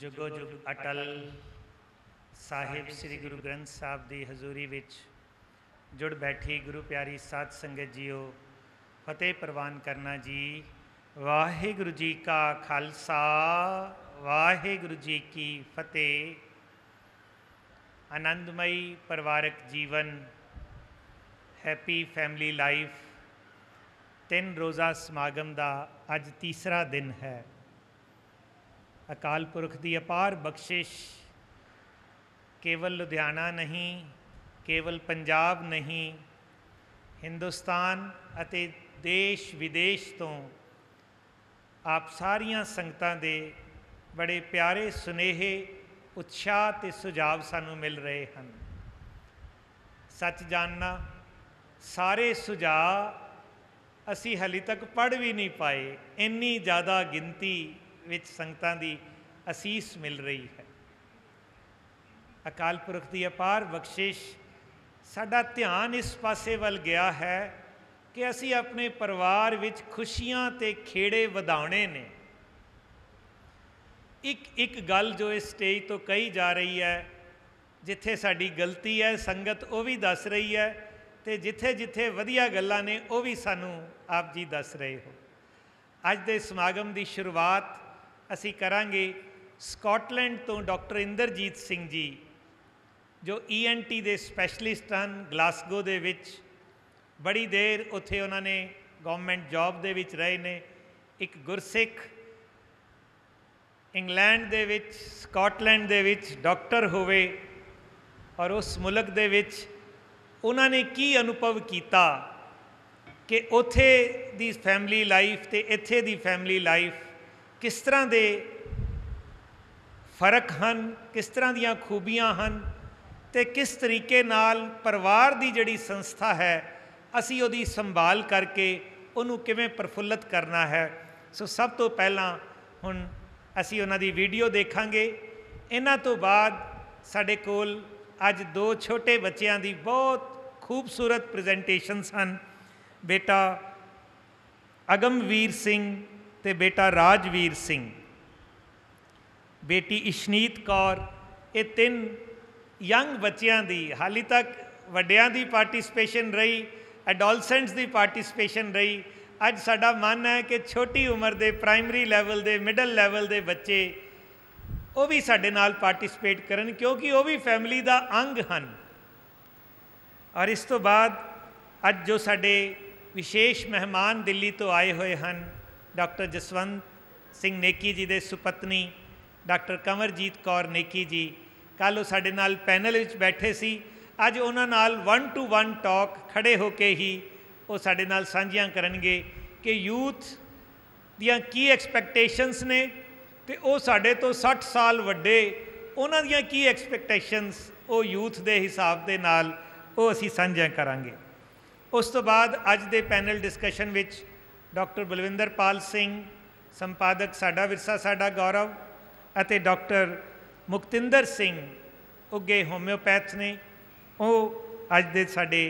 ਜੁਗੋ ਜੁਗ ਅਟਲ ਸਾਹਿਬ ਸ੍ਰੀ ਗੁਰੂ ਗ੍ਰੰਥ ਸਾਹਿਬ ਦੀ ਹਜ਼ੂਰੀ ਵਿੱਚ ਜੁੜ ਬੈਠੀ ਗੁਰੂ ਪਿਆਰੀ ਸਾਧ ਸੰਗਤ ਜੀਓ, ਫਤਿਹ ਪ੍ਰਵਾਨ ਕਰਨਾ ਜੀ। ਵਾਹਿਗੁਰੂ ਜੀ ਕਾ ਖਾਲਸਾ, ਵਾਹਿਗੁਰੂ ਜੀ ਕੀ ਫਤਿਹ। ਆਨੰਦਮਈ ਪਰਿਵਾਰਕ ਜੀਵਨ, ਹੈਪੀ ਫੈਮਿਲੀ ਲਾਈਫ, ਤਿੰਨ ਰੋਜ਼ਾ ਸਮਾਗਮ ਦਾ ਅੱਜ ਤੀਸਰਾ ਦਿਨ ਹੈ। ਅਕਾਲ ਪੁਰਖ ਦੀ ਅਪਾਰ ਬਖਸ਼ਿਸ਼। ਕੇਵਲ ਲੁਧਿਆਣਾ ਨਹੀਂ, ਕੇਵਲ ਪੰਜਾਬ ਨਹੀਂ, ਹਿੰਦੁਸਤਾਨ ਅਤੇ ਦੇਸ਼ ਵਿਦੇਸ਼ ਤੋਂ ਆਪ ਸਾਰੀਆਂ ਸੰਗਤਾਂ ਦੇ ਬੜੇ ਪਿਆਰੇ, ਸੁਨੇਹੇ, ਉਤਸ਼ਾਹ ਤੇ ਸੁਝਾਅ ਸਾਨੂੰ ਮਿਲ ਰਹੇ ਹਨ। ਸੱਚ ਜਾਣਨਾ, ਸਾਰੇ ਸੁਝਾਅ ਅਸੀਂ ਹਲੀ ਤੱਕ ਪੜ੍ਹ ਵੀ ਨਹੀਂ ਪਾਏ। ਇੰਨੀ ਜ਼ਿਆਦਾ ਗਿਣਤੀ ਵਿੱਚ ਸੰਗਤਾਂ ਦੀ ਅਸੀਸ ਮਿਲ ਰਹੀ ਹੈ। ਅਕਾਲ ਪੁਰਖ ਦੀ ਅਪਾਰ ਬਖਸ਼ਿਸ਼ ਸਾਡਾ ਧਿਆਨ ਇਸ ਪਾਸੇ ਵੱਲ ਗਿਆ ਹੈ ਕਿ ਅਸੀਂ ਆਪਣੇ ਪਰਿਵਾਰ ਵਿੱਚ ਖੁਸ਼ੀਆਂ ਤੇ ਖੇੜੇ ਵਧਾਉਣੇ ਨੇ। ਇੱਕ ਇੱਕ ਗੱਲ ਜੋ ਇਸ ਸਟੇਜ ਤੋਂ ਕਹੀ ਜਾ ਰਹੀ ਹੈ, ਜਿੱਥੇ ਸਾਡੀ ਗਲਤੀ ਹੈ, ਸੰਗਤ ਉਹ ਵੀ ਦੱਸ ਰਹੀ ਹੈ ਤੇ ਜਿੱਥੇ ਜਿੱਥੇ ਵਧੀਆ ਗੱਲਾਂ ਨੇ ਉਹ ਵੀ ਸਾਨੂੰ ਆਪ ਜੀ ਦੱਸ ਰਹੇ ਹੋ। ਅੱਜ ਦੇ ਸਮਾਗਮ ਦੀ ਸ਼ੁਰੂਆਤ ਅਸੀਂ ਕਰਾਂਗੇ ਸਕਾਟਲੈਂਡ ਤੋਂ ਡਾਕਟਰ ਇੰਦਰਜੀਤ ਸਿੰਘ ਜੀ, ਜੋ ਈਐਨਟੀ ਦੇ ਸਪੈਸ਼ਲਿਸਟ ਹਨ ਗਲਾਸਗੋ ਦੇ ਵਿੱਚ। ਬੜੀ ਦੇਰ ਉੱਥੇ ਉਹਨਾਂ ਨੇ ਗਵਰਨਮੈਂਟ ਜੌਬ ਦੇ ਵਿੱਚ ਰਹੇ ਨੇ। ਇੱਕ ਗੁਰਸਿੱਖ ਇੰਗਲੈਂਡ ਦੇ ਵਿੱਚ, ਸਕਾਟਲੈਂਡ ਦੇ ਵਿੱਚ ਡਾਕਟਰ ਹੋਵੇ ਔਰ ਉਸ ਮੁਲਕ ਦੇ ਵਿੱਚ ਉਹਨਾਂ ਨੇ ਕੀ ਅਨੁਭਵ ਕੀਤਾ ਕਿ ਉੱਥੇ ਦੀ ਫੈਮਿਲੀ ਲਾਈਫ ਤੇ ਇੱਥੇ ਦੀ ਫੈਮਿਲੀ ਲਾਈਫ ਕਿਸ ਤਰ੍ਹਾਂ ਦੇ ਫ਼ਰਕ ਹਨ, ਕਿਸ ਤਰ੍ਹਾਂ ਦੀਆਂ ਖੂਬੀਆਂ ਹਨ ਤੇ ਕਿਸ ਤਰੀਕੇ ਨਾਲ ਪਰਿਵਾਰ ਦੀ ਜਿਹੜੀ ਸੰਸਥਾ ਹੈ, ਅਸੀਂ ਉਹਦੀ ਸੰਭਾਲ ਕਰਕੇ ਉਹਨੂੰ ਕਿਵੇਂ ਪ੍ਰਫੁੱਲਤ ਕਰਨਾ ਹੈ। ਸੋ ਸਭ ਤੋਂ ਪਹਿਲਾਂ ਹੁਣ ਅਸੀਂ ਉਹਨਾਂ ਦੀ ਵੀਡੀਓ ਦੇਖਾਂਗੇ। ਇਹਨਾਂ ਤੋਂ ਬਾਅਦ ਸਾਡੇ ਕੋਲ ਅੱਜ ਦੋ ਛੋਟੇ ਬੱਚਿਆਂ ਦੀ ਬਹੁਤ ਖੂਬਸੂਰਤ ਪ੍ਰੈਜੈਂਟੇਸ਼ਨਸ ਹਨ। ਬੇਟਾ ਅਗਮਵੀਰ ਸਿੰਘ ਤੇ ਬੇਟਾ ਰਾਜਵੀਰ ਸਿੰਘ। ਬੇਟੀ ਇਸ਼ਨੀਤ ਕੌਰ, ਇਹ ਤਿੰਨ ਯੰਗ ਬੱਚਿਆਂ ਦੀ, ਹਾਲੀ ਤੱਕ ਵੱਡਿਆਂ ਦੀ ਪਾਰਟਿਸਿਪੇਸ਼ਨ ਰਹੀ, ਐਡੋਲਸੈਂਟਸ ਦੀ ਪਾਰਟਿਸਿਪੇਸ਼ਨ ਰਹੀ। ਅੱਜ ਸਾਡਾ ਮਨ ਹੈ ਕਿ ਛੋਟੀ ਉਮਰ ਦੇ ਪ੍ਰਾਇਮਰੀ ਲੈਵਲ ਦੇ, ਮਿਡਲ ਲੈਵਲ ਦੇ ਬੱਚੇ ਉਹ ਵੀ ਸਾਡੇ ਨਾਲ ਪਾਰਟਿਸਿਪੇਟ ਕਰਨ, ਕਿਉਂਕਿ ਉਹ ਵੀ ਫੈਮਿਲੀ ਦਾ ਅੰਗ ਹਨ। ਔਰ ਇਸ ਤੋਂ ਬਾਅਦ ਅੱਜ ਜੋ ਸਾਡੇ ਵਿਸ਼ੇਸ਼ ਮਹਿਮਾਨ ਦਿੱਲੀ ਤੋਂ ਆਏ ਹੋਏ ਹਨ ਡਾਕਟਰ ਜਸਵੰਤ ਸਿੰਘ ਨੇਕੀ ਜੀ ਦੇ ਸੁਪਤਨੀ, ਡਾਕਟਰ ਕਮਰਜੀਤ ਕੌਰ ਨੇਕੀ ਜੀ ਕੱਲ ਉਹ ਸਾਡੇ ਨਾਲ ਪੈਨਲ ਵਿੱਚ ਬੈਠੇ ਸੀ। ਅੱਜ ਉਹਨਾਂ ਨਾਲ 1 ਟੂ 1 ਟਾਕ ਖੜੇ ਹੋ ਕੇ ਹੀ ਉਹ ਸਾਡੇ ਨਾਲ ਸਾਂਝੀਆਂ ਕਰਨਗੇ ਕਿ ਯੂਥ ਦੀਆਂ ਕੀ ਐਕਸਪੈਕਟੇਸ਼ਨਸ ਨੇ ਤੇ ਉਹ ਸਾਡੇ ਤੋਂ 60 ਸਾਲ ਵੱਡੇ ਉਹਨਾਂ ਦੀਆਂ ਕੀ ਐਕਸਪੈਕਟੇਸ਼ਨਸ ਉਹ ਯੂਥ ਦੇ ਹਿਸਾਬ ਦੇ ਨਾਲ ਉਹ ਅਸੀਂ ਸਾਂਝਾ ਕਰਾਂਗੇ। ਉਸ ਤੋਂ ਬਾਅਦ ਅੱਜ ਦੇ ਪੈਨਲ ਡਿਸਕਸ਼ਨ ਵਿੱਚ ਡਾਕਟਰ ਬਲਵਿੰਦਰਪਾਲ ਸਿੰਘ, ਸੰਪਾਦਕ ਸਾਡਾ ਵਿਰਸਾ, ਸਾਡਾ ਗੌਰਵ ਅਤੇ ਡਾਕਟਰ ਮੁਕਤਿੰਦਰ ਸਿੰਘ, ਉੱਗੇ ਹੋਮਿਓਪੈਥ ਨੇ। ਉਹ ਅੱਜ ਦੇ ਸਾਡੇ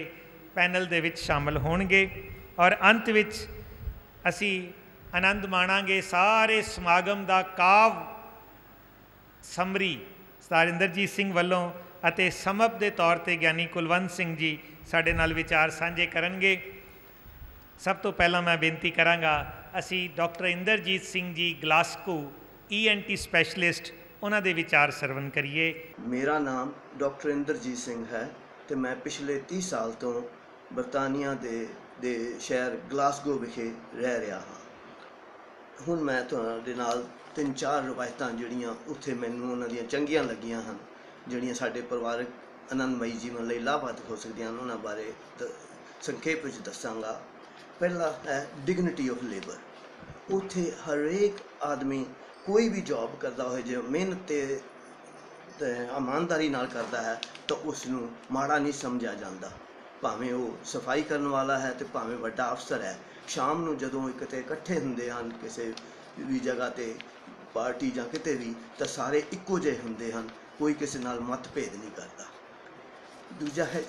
ਪੈਨਲ ਦੇ ਵਿੱਚ ਸ਼ਾਮਲ ਹੋਣਗੇ ਔਰ ਅੰਤ ਵਿੱਚ ਅਸੀਂ ਆਨੰਦ ਮਾਣਾਂਗੇ ਸਾਰੇ ਸਮਾਗਮ ਦਾ ਕਾਵ ਸਮਰੀ ਸਤਾਰਿੰਦਰਜੀਤ ਸਿੰਘ ਵੱਲੋਂ ਅਤੇ ਸਮਪ ਦੇ ਤੌਰ ਤੇ ਗਿਆਨੀ ਕੁਲਵੰਤ ਸਿੰਘ ਜੀ ਸਾਡੇ ਨਾਲ ਵਿਚਾਰ ਸਾਂਝੇ ਕਰਨਗੇ। ਸਭ ਤੋਂ ਪਹਿਲਾਂ ਮੈਂ ਬੇਨਤੀ ਕਰਾਂਗਾ, ਅਸੀਂ ਡਾਕਟਰ ਇੰਦਰਜੀਤ ਸਿੰਘ ਜੀ ਗਲਾਸਕੋ ਈਐਨਟੀ ਸਪੈਸ਼ਲਿਸਟ ਉਹਨਾਂ ਦੇ ਵਿਚਾਰ ਸਰਵਨ ਕਰੀਏ। ਮੇਰਾ ਨਾਮ ਡਾਕਟਰ ਇੰਦਰਜੀਤ ਸਿੰਘ ਹੈ ਤੇ ਮੈਂ ਪਿਛਲੇ 30 ਸਾਲ ਤੋਂ ਬਰਤਾਨੀਆ ਦੇ ਦੇ ਸ਼ਹਿਰ ਗਲਾਸਗੋ ਵਿਖੇ ਰਹਿ ਰਿਹਾ ਹਾਂ। ਹੁਣ ਮੈਂ ਤੁਹਾਡੇ ਨਾਲ ਤਿੰਨ ਚਾਰ ਰਵਾਇਤਾਂ ਜਿਹੜੀਆਂ ਉੱਥੇ ਮੈਨੂੰ ਉਹਨਾਂ ਦੀਆਂ ਚੰਗੀਆਂ ਲੱਗੀਆਂ ਹਨ, ਜਿਹੜੀਆਂ ਸਾਡੇ ਪਰਿਵਾਰਕ ਆਨੰਦਮਈ ਜੀਵਨ ਲਈ ਲਾਭਾਤ ਹੋ ਸਕਦੀਆਂ ਹਨ, ਉਹਨਾਂ ਬਾਰੇ ਦ- ਸੰਖੇਪ ਵਿੱਚ ਦੱਸਾਂਗਾ। ਪਹਿਲਾ ਹੈ ਡਿਗਨਿਟੀ ਆਫ ਲੇਬਰ ਉੱਥੇ ਹਰੇਕ ਆਦਮੀ ਕੋਈ ਵੀ ਜੌਬ ਕਰਦਾ ਹੋਏ, ਜੇ ਮਿਹਨਤ ਤੇ ਤੇ ਇਮਾਨਦਾਰੀ ਨਾਲ ਕਰਦਾ ਹੈ, ਤਾਂ ਉਸ ਨੂੰ ਮਾੜਾ ਨਹੀਂ ਸਮਝਿਆ ਜਾਂਦਾ। ਭਾਵੇਂ ਉਹ ਸਫ਼ਾਈ ਕਰਨ ਵਾਲਾ ਹੈ ਤੇ ਭਾਵੇਂ ਵੱਡਾ ਅਫਸਰ ਹੈ। ਸ਼ਾਮ ਨੂੰ ਜਦੋਂ ਕਿਤੇ ਇਕੱਠੇ ਹੁੰਦੇ ਹਨ ਕਿਸੇ ਵੀ ਜਗ੍ਹਾ ਤੇ, ਪਾਰਟੀ ਜਾਂ ਕਿਤੇ ਵੀ, ਤਾਂ ਸਾਰੇ ਇੱਕੋ ਜਿਹੇ ਹੁੰਦੇ ਹਨ। ਕੋਈ ਕਿਸੇ ਨਾਲ ਮਤਭੇਦ ਨਹੀਂ ਕਰਦਾ। ਦੂਜਾ ਹੈ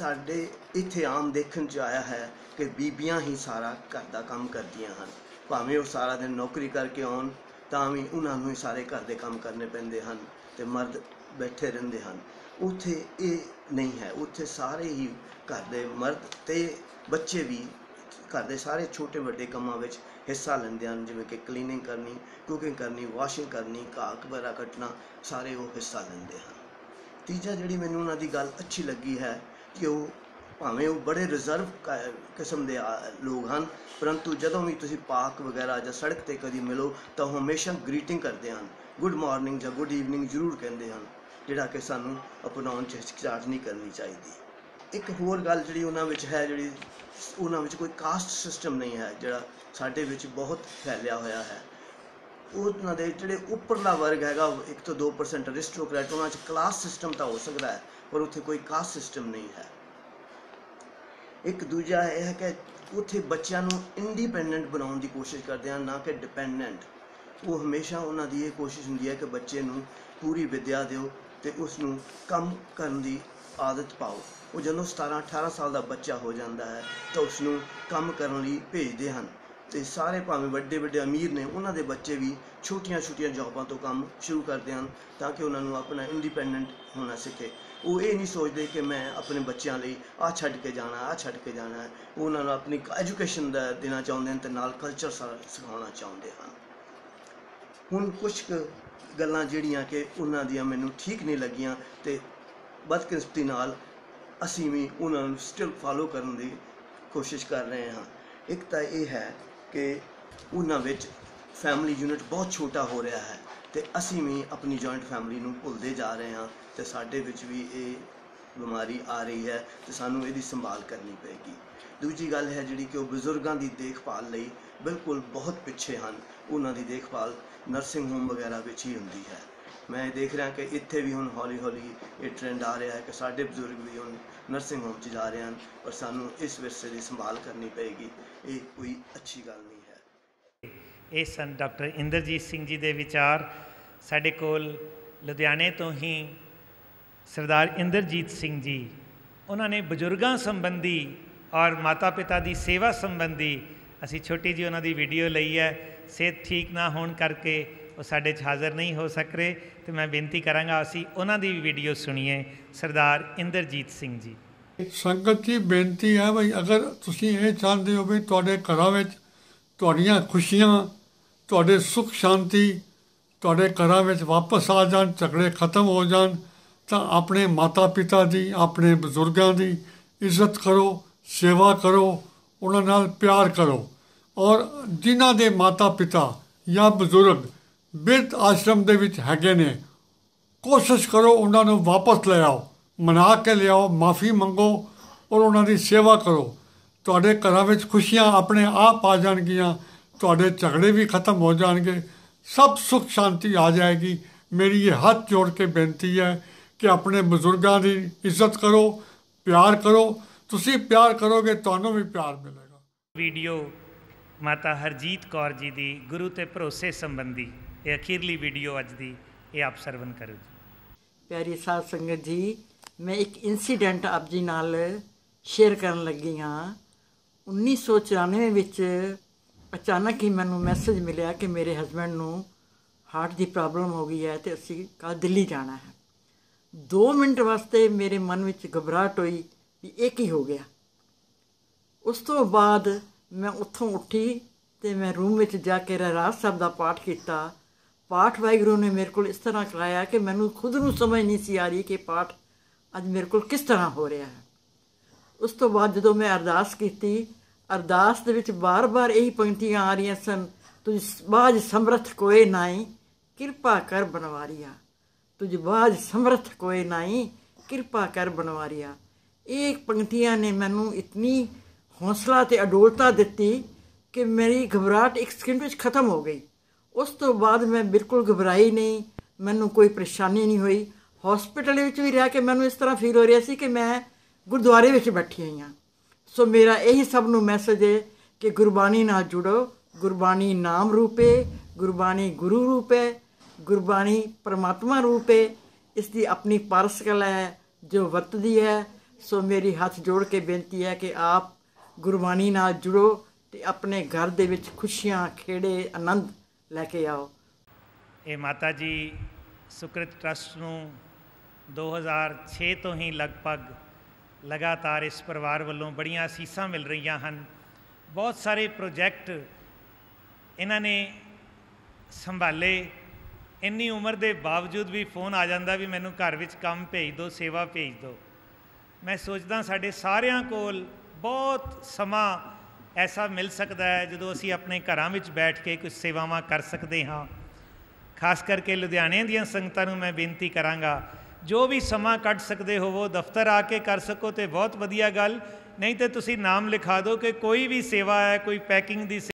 ਸਾਡੇ ਇੱਥੇ ਆਮ ਦੇਖਣ ਚ ਆਇਆ ਹੈ ਕਿ ਬੀਬੀਆਂ ਹੀ ਸਾਰਾ ਘਰ ਦਾ ਕੰਮ ਕਰਦੀਆਂ ਹਨ। ਭਾਵੇਂ ਉਹ ਸਾਰਾ ਦਿਨ ਨੌਕਰੀ ਕਰਕੇ ਆਉਣ, ਤਾਂ ਵੀ ਉਹਨਾਂ ਨੂੰ ਹੀ ਸਾਰੇ ਘਰ ਦੇ ਕੰਮ ਕਰਨੇ ਪੈਂਦੇ ਹਨ ਤੇ ਮਰਦ ਬੈਠੇ ਰਹਿੰਦੇ ਹਨ। ਉੱਥੇ ਇਹ ਨਹੀਂ ਹੈ। ਉੱਥੇ ਸਾਰੇ ਹੀ ਘਰ ਦੇ ਮਰਦ ਤੇ ਬੱਚੇ ਵੀ ਘਰ ਦੇ ਸਾਰੇ ਛੋਟੇ ਵੱਡੇ ਕੰਮਾਂ ਵਿੱਚ ਹਿੱਸਾ ਲੈਂਦੇ ਹਨ, ਜਿਵੇਂ ਕਿ ਕਲੀਨਿੰਗ ਕਰਨੀ, ਕੁਕਿੰਗ ਕਰਨੀ, ਵਾਸ਼ਿੰਗ ਕਰਨੀ, ਘਾਹ ਵਗੈਰਾ ਕੱਟਣਾ, ਸਾਰੇ ਉਹ ਹਿੱਸਾ ਲੈਂਦੇ ਹਨ। ਤੀਜਾ ਜਿਹੜੀ ਮੈਨੂੰ ਉਹਨਾਂ ਦੀ ਗੱਲ ਅੱਛੀ ਲੱਗੀ ਹੈ ਕਿ ਉਹ ਭਾਵੇਂ ਉਹ ਬੜੇ ਰਿਜ਼ਰਵ ਕਿਸਮ ਦੇ ਆ- ਲੋਕ ਹਨ, ਪਰੰਤੂ ਜਦੋਂ ਵੀ ਤੁਸੀਂ ਪਾਰਕ ਵਗੈਰਾ ਜਾਂ ਸੜਕ ਤੇ ਕਦੀ ਮਿਲੋ ਤਾਂ ਉਹ ਹਮੇਸ਼ਾ ਗ੍ਰੀਟਿੰਗ ਕਰਦੇ ਹਨ। ਗੁੱਡ ਮਾਰਨਿੰਗ ਜਾਂ ਗੁੱਡ ਈਵਨਿੰਗ ਜ਼ਰੂਰ ਕਹਿੰਦੇ ਹਨ, ਜਿਹੜਾ ਕਿ ਸਾਨੂੰ ਅਪਣਾਉਣ ਚ ਹਿਚਕਿਚਾਹਟ ਨਹੀਂ ਕਰਨੀ ਚਾਹੀਦੀ। ਇੱਕ ਹੋਰ ਗੱਲ ਜਿਹੜੀ ਉਹਨਾਂ ਵਿੱਚ ਹੈ, ਜਿਹੜੀ ਉਹਨਾਂ ਵਿੱਚ ਕੋਈ ਕਾਸਟ ਸਿਸਟਮ ਨਹੀਂ ਹੈ, ਜਿਹੜਾ ਸਾਡੇ ਵਿੱਚ ਬਹੁਤ ਫੈਲਿਆ ਹੋਇਆ ਹੈ। ਉਹਨਾਂ ਦੇ ਜਿਹੜੇ ਉੱਪਰਲਾ ਵਰਗ ਹੈਗਾ 1 ਤੋਂ 2% ਅਰਿਸਟੋਕ੍ਰੈਟ ਉਹਨਾਂ 'ਚ ਕਲਾਸ ਸਿਸਟਮ ਤਾਂ ਹੋ ਸਕਦਾ ਹੈ। ਪਰ ਉੱਥੇ ਕੋਈ ਕਾਸਟ ਸਿਸਟਮ ਨਹੀਂ ਹੈ। ਇੱਕ ਦੂਜਾ ਇਹ ਹੈ ਕਿ ਉੱਥੇ ਬੱਚਿਆਂ ਨੂੰ ਇੰਡੀਪੈਂਡੈਂਟ ਬਣਾਉਣ ਦੀ ਕੋਸ਼ਿਸ਼ ਕਰਦੇ ਹਨ ਨਾ ਕਿ ਡਿਪੈਂਡੈਂਟ ਉਹ ਹਮੇਸ਼ਾ ਉਹਨਾਂ ਦੀ ਇਹ ਕੋਸ਼ਿਸ਼ ਹੁੰਦੀ ਹੈ ਕਿ ਬੱਚੇ ਨੂੰ ਪੂਰੀ ਵਿੱਦਿਆ ਦਿਓ ਤੇ ਉਸ ਨੂੰ ਕੰਮ ਕਰਨ ਦੀ ਆਦਤ ਪਾਓ। ਉਹ ਜਦੋਂ 17 18 ਸਾਲ ਦਾ ਬੱਚਾ ਹੋ ਜਾਂਦਾ ਹੈ ਤਾਂ ਉਸ ਨੂੰ ਕੰਮ ਕਰਨ ਲਈ ਭੇਜਦੇ ਹਨ। ਤੇ ਸਾਰੇ ਭਾਵੇਂ ਵੱਡੇ ਵੱਡੇ ਅਮੀਰ ਨੇ, ਉਹਨਾਂ ਦੇ ਬੱਚੇ ਵੀ ਛੋਟੀਆਂ ਛੋਟੀਆਂ ਜੌਬਾਂ ਤੋਂ ਕੰਮ ਸ਼ੁਰੂ ਕਰਦੇ ਹਨ ਤਾਂ ਕਿ ਉਹਨਾਂ ਨੂੰ ਆਪਣਾ ਇੰਡੀਪੈਂਡੈਂਟ ਹੋਣਾ ਸਿੱਖੇ। ਉਹ ਇਹ ਨਹੀਂ ਸੋਚਦੇ ਕਿ ਮੈਂ ਆਪਣੇ ਬੱਚਿਆਂ ਲਈ ਆਹ ਛੱਡ ਕੇ ਜਾਣਾ, ਆਹ ਛੱਡ ਕੇ ਜਾਣਾ ਉਹਨਾਂ ਨੂੰ ਆਪਣੀ ਐਜੂਕੇਸ਼ਨ ਦਾ ਦੇਣਾ ਚਾਹੁੰਦੇ ਹਨ ਤੇ ਨਾਲ ਕਲਚਰ ਸਿਖਾਉਣਾ ਚਾਹੁੰਦੇ ਹਨ। ਹੁਣ ਕੁਝ ਕੁ ਗੱਲਾਂ ਜਿਹੜੀਆਂ ਕਿ ਉਹਨਾਂ ਦੀਆਂ ਮੈਨੂੰ ਠੀਕ ਨਹੀਂ ਲੱਗੀਆਂ ਤੇ ਬਦਕਿਸਮਤੀ ਨਾਲ ਅਸੀਂ ਵੀ ਉਹਨਾਂ ਨੂੰ ਸਟਿਲ ਫਾਲੋ ਕਰਨ ਦੀ ਕੋਸ਼ਿਸ਼ ਕਰ ਰਹੇ ਹਾਂ। ਇੱਕ ਤਾਂ ਇਹ ਹੈ ਕਿ ਉਹਨਾਂ ਵਿੱਚ ਫੈਮਿਲੀ ਯੂਨਿਟ ਬਹੁਤ ਛੋਟਾ ਹੋ ਰਿਹਾ ਹੈ ਤੇ ਅਸੀਂ ਵੀ ਆਪਣੀ ਜੁਆਇੰਟ ਫੈਮਿਲੀ ਨੂੰ ਭੁੱਲਦੇ ਜਾ ਰਹੇ ਹਾਂ ਤੇ ਸਾਡੇ ਵਿੱਚ ਵੀ ਇਹ ਬਿਮਾਰੀ ਆ ਰਹੀ ਹੈ ਤੇ ਸਾਨੂੰ ਇਹਦੀ ਸੰਭਾਲ ਕਰਨੀ ਪਏਗੀ। ਦੂਜੀ ਗੱਲ ਹੈ ਜਿਹੜੀ ਕਿ ਉਹ ਬਜ਼ੁਰਗਾਂ ਦੀ ਦੇਖਭਾਲ ਲਈ ਬਿਲਕੁਲ ਬਹੁਤ ਪਿੱਛੇ ਹਨ। ਉਹਨਾਂ ਦੀ ਦੇਖਭਾਲ ਨਰਸਿੰਗ ਹੋਮ ਵਗੈਰਾ ਵਿੱਚ ਹੀ ਹੁੰਦੀ ਹੈ। ਮੈਂ ਦੇਖ ਰਿਹਾ ਕਿ ਇੱਥੇ ਵੀ ਹੁਣ ਹੌਲੀ ਹੌਲੀ ਇਹ ਟ੍ਰੈਂਡ ਆ ਰਿਹਾ ਹੈ ਕਿ ਸਾਡੇ ਬਜ਼ੁਰਗ ਵੀ ਹੁਣ ਨਰਸਿੰਗ ਹੋਮ 'ਚ ਜਾ ਰਹੇ ਹਨ ਪਰ ਸਾਨੂੰ ਇਸ ਵਿਰਸੇ ਦੀ ਸੰਭਾਲ ਕਰਨੀ ਪਏਗੀ। ਇਹ ਕੋਈ ਅੱਛੀ ਗੱਲ ਨਹੀਂ ਹੈ। ਇਹ ਸਨ ਡਾਕਟਰ ਇੰਦਰਜੀਤ ਸਿੰਘ ਜੀ ਦੇ ਵਿਚਾਰ। ਸਾਡੇ ਕੋਲ ਲੁਧਿਆਣੇ ਤੋਂ ਹੀ ਸਰਦਾਰ ਇੰਦਰਜੀਤ ਸਿੰਘ ਜੀ। ਉਹਨਾਂ ਨੇ ਬਜ਼ੁਰਗਾਂ ਸੰਬੰਧੀ ਔਰ ਮਾਤਾ ਪਿਤਾ ਦੀ ਸੇਵਾ ਸੰਬੰਧੀ ਅਸੀਂ ਛੋਟੀ ਜੀ ਉਹਨਾਂ ਦੀ ਵੀਡੀਓ ਲਈ ਹੈ। ਸਿਹਤ ਠੀਕ ਨਾ ਹੋਣ ਕਰਕੇ ਉਹ ਸਾਡੇ 'ਚ ਹਾਜ਼ਰ ਨਹੀਂ ਹੋ ਸਕ ਰਹੇ ਤੇ ਮੈਂ ਬੇਨਤੀ ਕਰਾਂਗਾ ਅਸੀਂ ਉਹਨਾਂ ਦੀ ਵੀ ਵੀਡੀਓ ਸੁਣੀਏ, ਸਰਦਾਰ ਇੰਦਰਜੀਤ ਸਿੰਘ ਜੀ। ਸੰਗਤ ਜੀ, ਬੇਨਤੀ ਹੈ ਵੀ ਅਗਰ ਤੁਸੀਂ ਇਹ ਚਾਹੁੰਦੇ ਹੋ ਵੀ ਤੁਹਾਡੇ ਘਰਾਂ ਵਿੱਚ ਤੁਹਾਡੀਆਂ ਖੁਸ਼ੀਆਂ, ਤੁਹਾਡੇ ਸੁੱਖ ਸ਼ਾਂਤੀ, ਤੁਹਾਡੇ ਘਰਾਂ ਵਿੱਚ ਵਾਪਸ ਆ ਜਾਣ, ਝਗੜੇ ਖਤਮ ਹੋ ਜਾਣ, ਤਾਂ ਆਪਣੇ ਮਾਤਾ ਪਿਤਾ ਦੀ, ਆਪਣੇ ਬਜ਼ੁਰਗਾਂ ਦੀ ਇੱਜ਼ਤ ਕਰੋ, ਸੇਵਾ ਕਰੋ, ਉਹਨਾਂ ਨਾਲ ਪਿਆਰ ਕਰੋ। ਔਰ ਜਿਨ੍ਹਾਂ ਦੇ ਮਾਤਾ ਪਿਤਾ ਜਾਂ ਬਜ਼ੁਰਗ ਬਿਰਧ ਆਸ਼ਰਮ ਦੇ ਵਿੱਚ ਹੈਗੇ ਨੇ। ਕੋਸ਼ਿਸ਼ ਕਰੋ ਉਹਨਾਂ ਨੂੰ ਵਾਪਸ ਲੈ ਆਓ। ਮਨਾ ਕੇ ਲਿਆਓ ਮਾਫੀ ਮੰਗੋ ਔਰ ਉਹਨਾਂ ਦੀ ਸੇਵਾ ਕਰੋ। ਤੁਹਾਡੇ ਘਰਾਂ ਵਿੱਚ ਖੁਸ਼ੀਆਂ ਆਪਣੇ ਆਪ ਆ ਜਾਣਗੀਆਂ, ਤੁਹਾਡੇ ਝਗੜੇ ਵੀ ਖਤਮ ਹੋ ਜਾਣਗੇ। ਸਭ ਸੁੱਖ ਸ਼ਾਂਤੀ ਆ ਜਾਏਗੀ। ਮੇਰੀ ਇਹ ਹੱਥ ਜੋੜ ਕੇ ਬੇਨਤੀ ਹੈ ਕਿ ਆਪਣੇ ਬਜ਼ੁਰਗਾਂ ਦੀ ਇੱਜ਼ਤ ਕਰੋ, ਪਿਆਰ ਕਰੋ। ਤੁਸੀਂ ਪਿਆਰ ਕਰੋਗੇ, ਤੁਹਾਨੂੰ ਵੀ ਪਿਆਰ ਮਿਲੇਗਾ। ਵੀਡੀਓ ਮਾਤਾ ਹਰਜੀਤ ਕੌਰ ਜੀ ਦੀ ਗੁਰੂ ਤੇ ਭਰੋਸੇ ਸੰਬੰਧੀ। ਇਹ ਅਖੀਰਲੀ ਵੀਡੀਓ ਅੱਜ ਦੀ ਇਹ ਆਪ ਸਰਵਨ ਕਰੋ ਜੀ। ਪਿਆਰੀ ਸਾਧ ਸੰਗਤ ਜੀ, ਮੈਂ ਇੱਕ ਇਨਸੀਡੈਂਟ ਆਪ ਜੀ ਨਾਲ ਸ਼ੇਅਰ ਕਰਨ ਲੱਗੀ ਹਾਂ। 1994 ਵਿੱਚ ਅਚਾਨਕ ਹੀ ਮੈਨੂੰ ਮੈਸੇਜ ਮਿਲਿਆ ਕਿ ਮੇਰੇ ਹਸਬੰਡ ਨੂੰ ਹਾਰਟ ਦੀ ਪ੍ਰੋਬਲਮ ਹੋ ਗਈ ਹੈ ਤੇ ਅਸੀਂ ਕੱਲ੍ਹ ਦਿੱਲੀ ਜਾਣਾ ਹੈ। 2 ਮਿੰਟ ਵਾਸਤੇ ਮੇਰੇ ਮਨ ਵਿੱਚ ਘਬਰਾਹਟ ਹੋਈ ਵੀ ਇਹ ਕੀ ਹੋ ਗਿਆ। ਉਸ ਤੋਂ ਬਾਅਦ ਮੈਂ ਉੱਥੋਂ ਉੱਠੀ ਤੇ ਮੈਂ ਰੂਮ ਵਿੱਚ ਜਾ ਕੇ ਰਹਿਰਾਸ ਸਾਹਿਬ ਦਾ ਪਾਠ ਕੀਤਾ। ਪਾਠ ਵਾਹਿਗੁਰੂ ਨੇ ਮੇਰੇ ਕੋਲ ਇਸ ਤਰ੍ਹਾਂ ਕਰਾਇਆ ਕਿ ਮੈਨੂੰ ਖੁਦ ਨੂੰ ਸਮਝ ਨਹੀਂ ਸੀ ਆ ਰਹੀ ਕਿ ਪਾਠ ਅੱਜ ਮੇਰੇ ਕੋਲ ਕਿਸ ਤਰ੍ਹਾਂ ਹੋ ਰਿਹਾ ਹੈ। ਉਸ ਤੋਂ ਬਾਅਦ ਜਦੋਂ ਮੈਂ ਅਰਦਾਸ ਕੀਤੀ, ਅਰਦਾਸ ਦੇ ਵਿੱਚ ਬਾਰ-ਬਾਰ ਇਹੀ ਪੰਕਤੀਆਂ ਆ ਰਹੀਆਂ ਸਨ, ਤੁਝ ਬਾਜ ਸਮਰਥ ਕੋਏ ਨਾਈ, ਕਿਰਪਾ ਕਰ ਬਨਵਾਰੀਆ। ਤੁਝ ਬਾਜ ਸਮਰਥ ਕੋਏ ਨਾਈ, ਕਿਰਪਾ ਕਰ ਬਨਵਾਰੀਆ। ਇਹ ਪੰਕਤੀਆਂ ਨੇ ਮੈਨੂੰ ਇਤਨੀ ਹੌਸਲਾ ਤੇ ਅਡੋਲਤਾ ਦਿੱਤੀ ਕਿ ਮੇਰੀ ਘਬਰਾਹਟ ਇੱਕ ਸਕਿੰਟ ਵਿੱਚ ਖਤਮ ਹੋ ਗਈ। ਉਸ ਤੋਂ ਬਾਅਦ ਮੈਂ ਬਿਲਕੁਲ ਘਬਰਾਈ ਨਹੀਂ, ਮੈਨੂੰ ਕੋਈ ਪਰੇਸ਼ਾਨੀ ਨਹੀਂ ਹੋਈ। ਹਸਪੀਟਲ ਵਿੱਚ ਵੀ ਰਹਿ ਕੇ ਮੈਨੂੰ ਇਸ ਤਰ੍ਹਾਂ ਫੀਲ ਹੋ ਰਿਹਾ ਸੀ ਕਿ ਮੈਂ ਗੁਰਦੁਆਰੇ ਵਿੱਚ ਬੈਠੀ ਹੋਈ ਹਾਂ। ਸੋ ਮੇਰਾ ਇਹੀ ਸਭ ਨੂੰ ਮੈਸੇਜ ਹੈ ਕਿ ਗੁਰਬਾਣੀ ਨਾਲ ਜੁੜੋ। ਗੁਰਬਾਣੀ ਨਾਮ ਰੂਪੇ, ਗੁਰਬਾਣੀ ਗੁਰੂ ਰੂਪੇ, ਗੁਰਬਾਣੀ ਪਰਮਾਤਮਾ ਰੂਪੇ। ਇਸ ਦੀ ਆਪਣੀ ਪਾਰਸ ਕਲਾ ਹੈ, ਜੋ ਵਰਤਦੀ ਹੈ। ਸੋ ਮੇਰੀ ਹੱਥ ਜੋੜ ਕੇ ਬੇਨਤੀ ਹੈ ਕਿ ਆਪ ਗੁਰਬਾਣੀ ਨਾਲ ਜੁੜੋ ਤੇ ਆਪਣੇ ਘਰ ਦੇ ਵਿੱਚ ਖੁਸ਼ੀਆਂ, ਖੇੜੇ, ਆਨੰਦ ਲੈ ਕੇ ਆਓ। ਇਹ ਮਾਤਾ ਜੀ ਸੁਕ੍ਰਿਤ ਟਰਸਟ ਨੂੰ 2006 ਤੋਂ ਹੀ ਲਗਭਗ ਲਗਾਤਾਰ ਇਸ ਪਰਿਵਾਰ ਵੱਲੋਂ ਬੜੀਆਂ ਅਸੀਸਾਂ ਮਿਲ ਰਹੀਆਂ ਹਨ। ਬਹੁਤ ਸਾਰੇ ਪ੍ਰੋਜੈਕਟ ਇਹਨਾਂ ਨੇ ਸੰਭਾਲੇ। ਇੰਨੀ ਉਮਰ ਦੇ ਬਾਵਜੂਦ ਵੀ ਫੋਨ ਆ ਜਾਂਦਾ ਵੀ ਮੈਨੂੰ ਘਰ ਵਿੱਚ ਕੰਮ ਭੇਜ ਦਿਓ, ਸੇਵਾ ਭੇਜ ਦਿਓ। ਮੈਂ ਸੋਚਦਾ ਸਾਡੇ ਸਾਰਿਆਂ ਕੋਲ ਬਹੁਤ ਸਮਾਂ ਐਸਾ ਮਿਲ ਸਕਦਾ ਹੈ ਜਦੋਂ ਅਸੀਂ ਆਪਣੇ ਘਰਾਂ ਵਿੱਚ ਬੈਠ ਕੇ ਕੁਝ ਸੇਵਾਵਾਂ ਕਰ ਸਕਦੇ ਹਾਂ। ਖਾਸ ਕਰਕੇ ਲੁਧਿਆਣੇ ਦੀਆਂ ਸੰਗਤਾਂ ਨੂੰ ਮੈਂ ਬੇਨਤੀ ਕਰਾਂਗਾ, ਜੋ ਵੀ ਸਮਾਂ ਕੱਢ ਸਕਦੇ ਹੋਵੋ, ਦਫ਼ਤਰ ਆ ਕੇ ਕਰ ਸਕੋ ਤੇ ਬਹੁਤ ਵਧੀਆ ਗੱਲ। ਨਹੀਂ ਤੇ ਤੁਸੀਂ ਨਾਮ ਲਿਖਾ ਦਿਓ ਕਿ ਕੋਈ ਵੀ ਸੇਵਾ ਹੈ, ਕੋਈ ਪੈਕਿੰਗ ਦੀ